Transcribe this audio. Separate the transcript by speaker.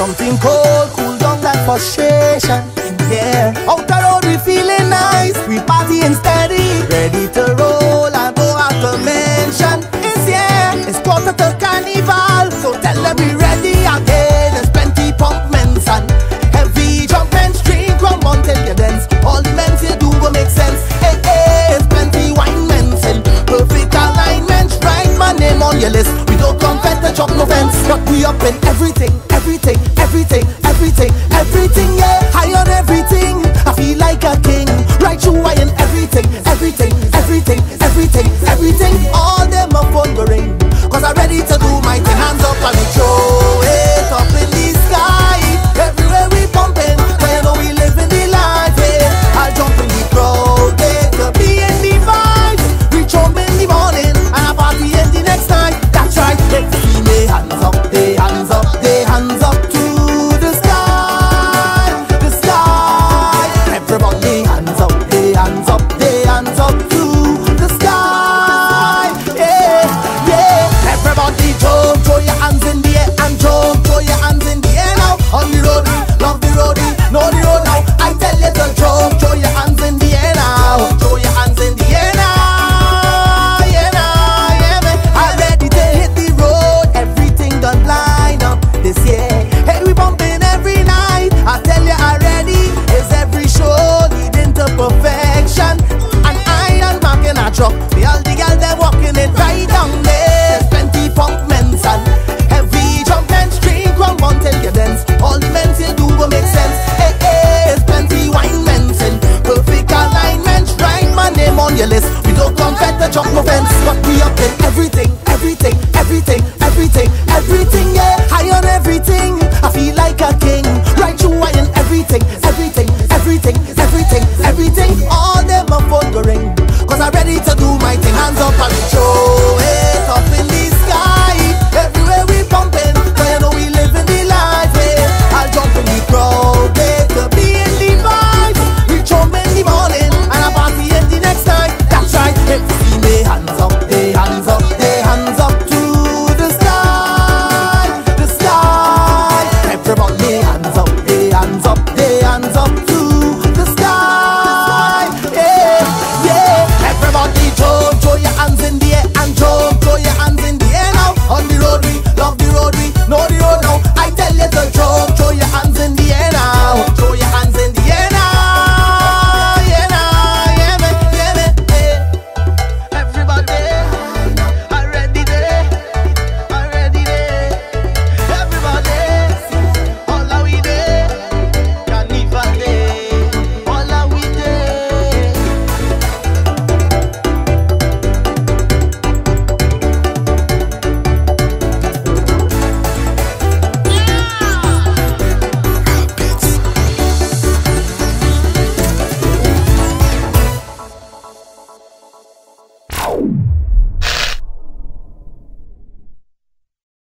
Speaker 1: Something cold, cool down that frustration. Yeah, out the road we feeling nice, we party and steady, ready to roll I go out to mention. It's yeah, it's quarter to carnival, so tell them we ready again. There's plenty pump men, son. heavy jump men, drink from until you dance. All the men you do go make sense. Hey hey, it's plenty wine men, and perfect alignment. Write my name on your list. We don't come fed to chop no fence, but we up in everything everything, yeah. High on everything. I feel like a king. Right you high in everything, everything, everything, everything, everything. All them are wondering. Cause I'm ready to do my thing. Hands up and throw it up in the sky. Everywhere we pumping, Cause you know we live in the life, yeah. I jump in the crowd, yeah. Could be in the vibe. Reach home in the morning. And a party in the next night. That's right. Let's see me hands up. All the girls they walking it right down